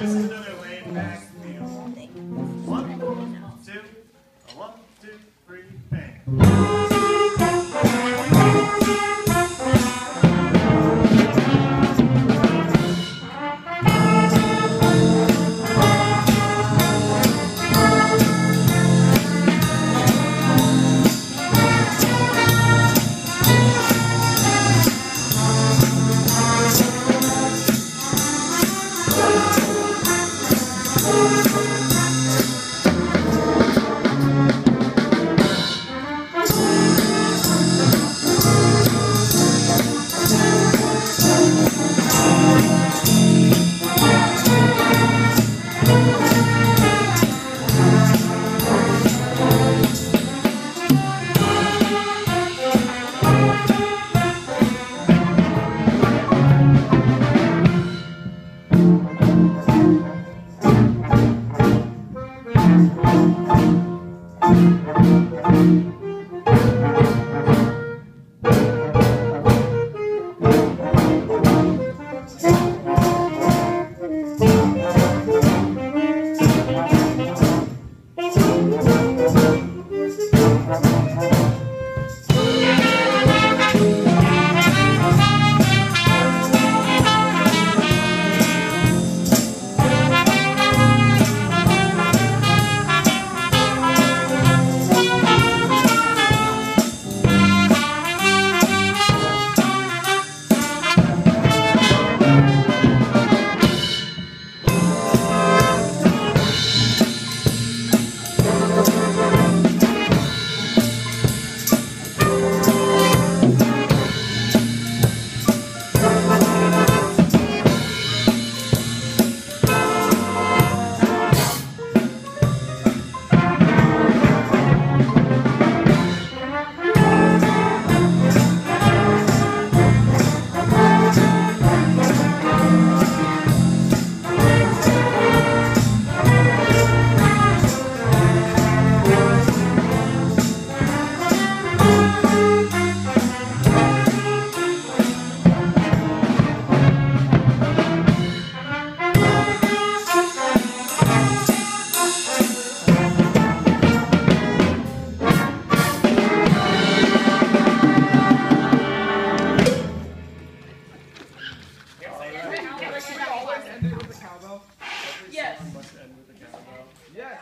This is another laid back Must end with the cowbell. Yes. Must end with the cowbell. Yes.